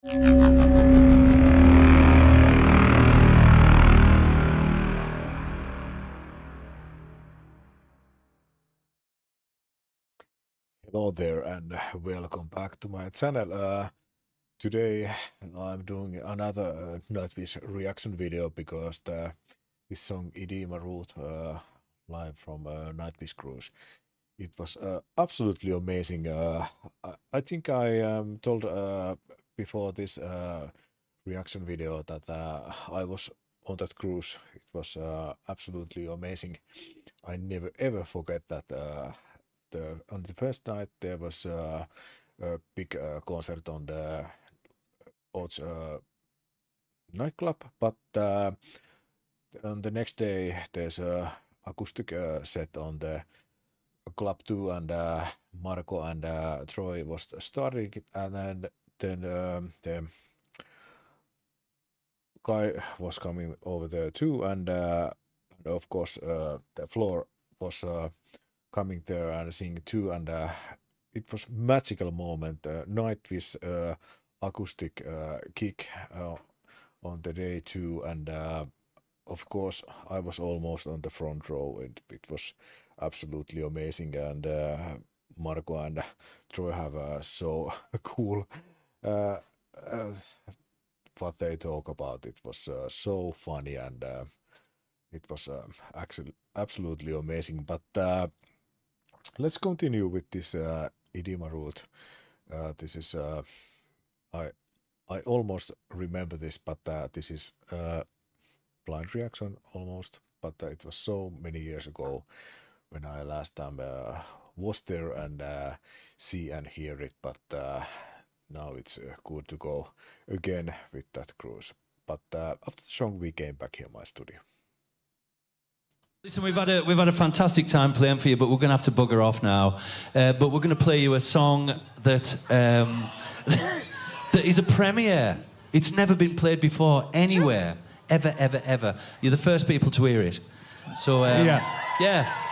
Hello there and welcome back to my channel. Uh, today I'm doing another uh, Nightwish reaction video because the, this song Edema Ruh uh, live from uh, Nightwish Cruise. It was uh, absolutely amazing. Uh, I, I think I um, told uh, before this uh, reaction video that uh, I was on that cruise. It was uh, absolutely amazing. I never ever forget that. Uh, the on the first night there was uh, a big uh, concert on the uh, nightclub, but on the next day there's a acoustic set on the club two, and Marko and Troy was starting it, and then then um, the Kai was coming over there too, and, uh, of course uh, the Floor was uh, coming there and singing too, and uh, it was magical moment. Uh, Nightwish uh, acoustic kick on the day too, and of course I was almost on the front row. It, it was absolutely amazing, and Marko and Troy have so cool. Uh, what they talk about it was uh, so funny and uh, it was uh, actually absolutely amazing but let's continue with this uh, route. Uh, this is I I almost remember this, but this is blind reaction almost. But it was so many years ago when I last time uh, was there and uh, see and hear it. But uh, now it's uh, good to go again with that cruise. But uh, after the song, we came back here in my studio. Listen, we've had a we've had a fantastic time playing for you, but we're going to have to bugger off now. Uh, but we're going to play you a song that um, that is a premiere. It's never been played before anywhere, ever, ever, ever. You're the first people to hear it. So um, Yeah. yeah.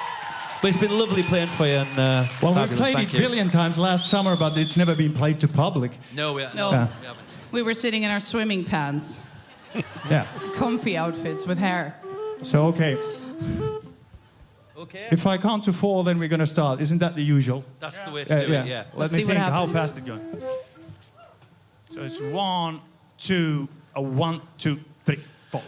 But it's been lovely playing for you, and uh, Well, we played thank it you. billion times last summer, but it's never been played to public. No, we, No. Yeah. we haven't. We were sitting in our swimming pants, Yeah. comfy outfits with hair. So, okay. Okay, If I count to four, then we're going to start. Isn't that the usual? that's the way to Uh, do yeah. it. Yeah. Let Let's me see what think how happens. fast it's going. So it's one, two, a one, two, three, four.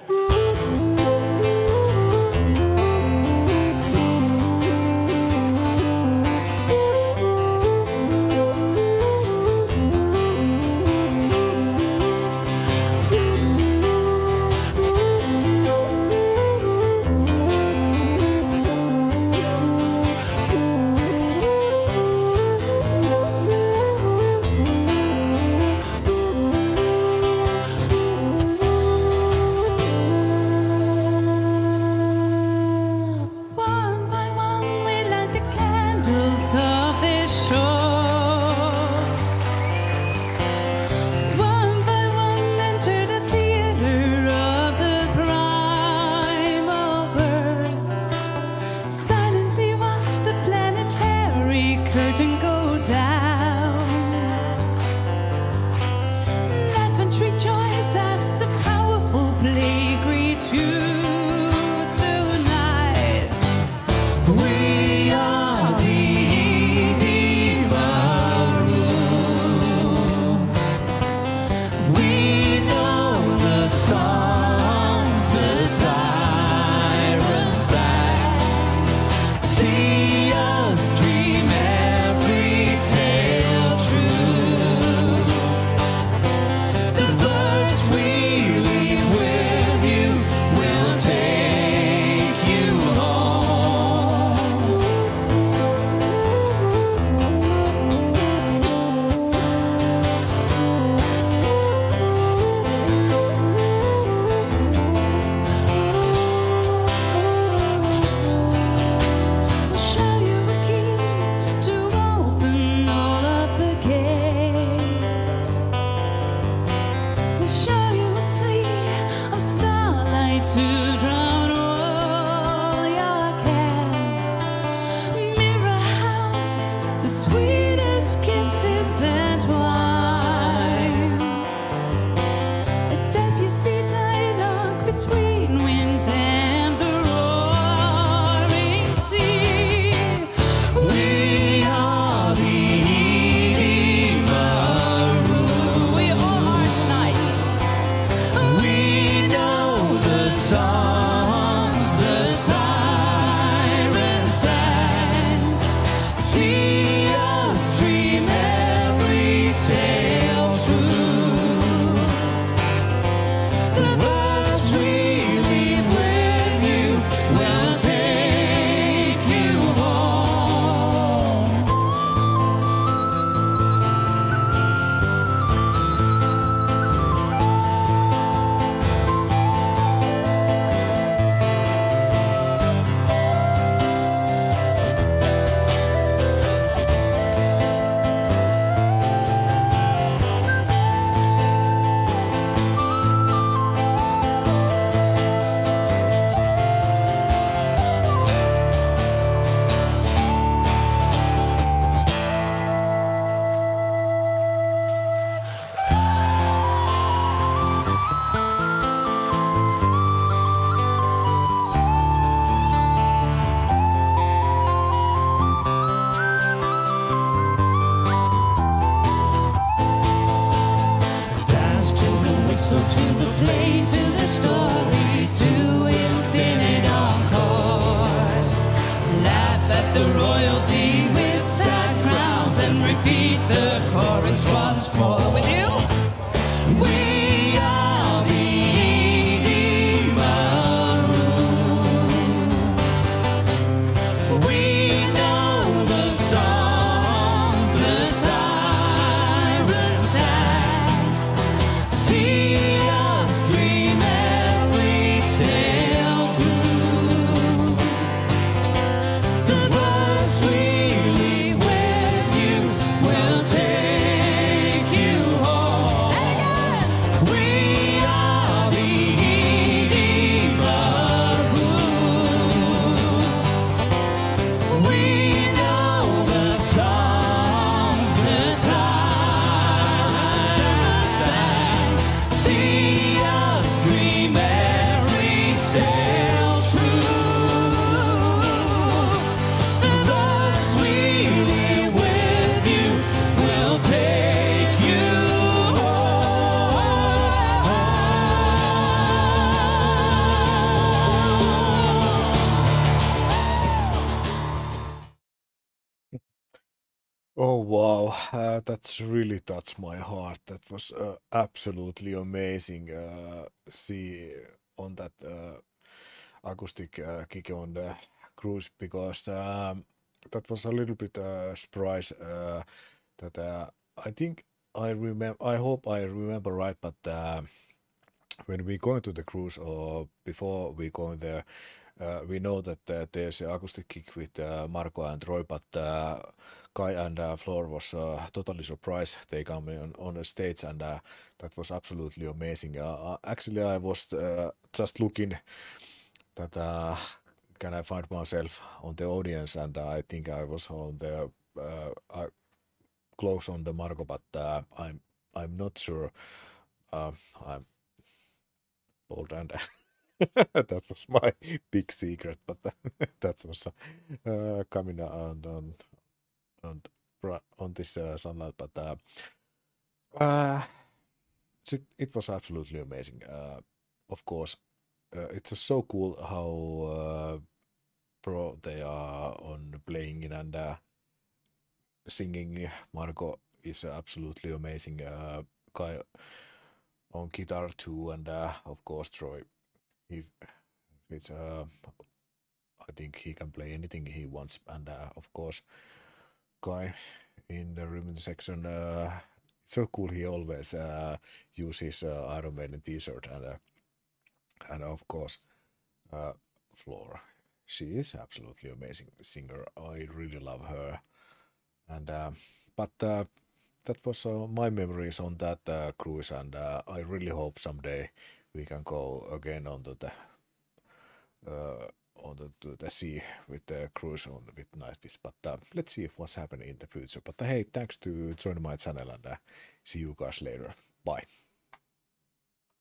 song. Once Oh wow, uh, that's really touched my heart. That was uh, absolutely amazing. Uh, see on that uh, acoustic uh, kick on the cruise because um, that was a little bit uh, surprise. Uh, that uh, I think I remember. I hope I remember right, but uh, when we going to the cruise or before we going there, we know that uh, there's an acoustic kick with uh, Marko and Troy, but uh, Kai and uh, Floor was uh, totally surprised. They come on, on the stage and uh, that was absolutely amazing. Uh, uh, actually, I was uh, just looking that uh, can I find myself on the audience, and I think I was on the uh, uh, close on the Marko, but uh, I'm I'm not sure. Uh, I'm old and that was my big secret, but that was uh, coming on on on, on this uh, sunlight. But uh, uh, it, it was absolutely amazing. Uh, of course, uh, it's so cool how uh, pro they are on playing and uh, singing. Marko is absolutely amazing. Uh, guy on guitar too, and uh, of course Troy. He, it's uh, I think he can play anything he wants, and uh, of course, Kai in the rhythm section. Uh, it's so cool. He always uh, uses uh, Iron Maiden T-shirt, and uh, and of course, uh, Flora. She is absolutely amazing singer. I really love her, and uh, but uh, that was uh, my memories on that uh, cruise, and uh, I really hope someday we can go again onto the uh, the, sea with the cruise on with nice. But uh, let's see what's happening in the future. But uh, hey, thanks to joining my channel, and uh, see you guys later. Bye.